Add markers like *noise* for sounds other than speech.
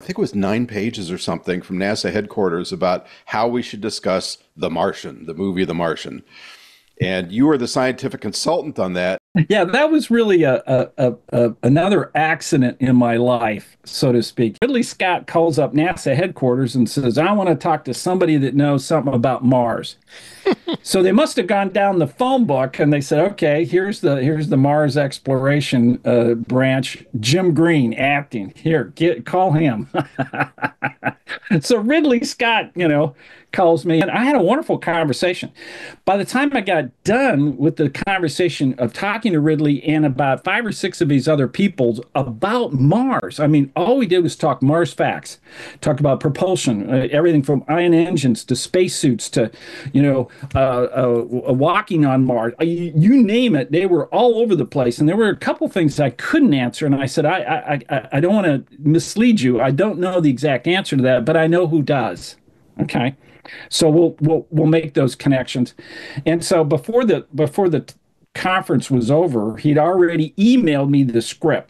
I think it was nine pages or something from NASA headquarters about how we should discuss The Martian, the movie The Martian. And you were the scientific consultant on that. Yeah, that was really a, a, a, another accident in my life, so to speak. Ridley Scott calls up NASA headquarters and says, "I want to talk to somebody that knows something about Mars." *laughs* so they must have gone down the phone book and they said, "Okay, here's the here's the Mars exploration uh, branch. Jim Green acting. Here, get call him." *laughs* so Ridley Scott, you know, calls me and I had a wonderful conversation. By the time I got done with the conversation of talking to Ridley and about five or six of these other people about Mars, I mean, all we did was talk Mars facts, talk about propulsion, uh, everything from ion engines to spacesuits to, you know, uh, uh, walking on Mars. You, you, name it, they were all over the place. And there were a couple things I couldn't answer. And I said, I, I, I, I don't want to mislead you. I don't know the exact answer to that, but I know who does. Okay. So we'll we'll we'll make those connections. And so before the before the conference was over, he'd already emailed me the script.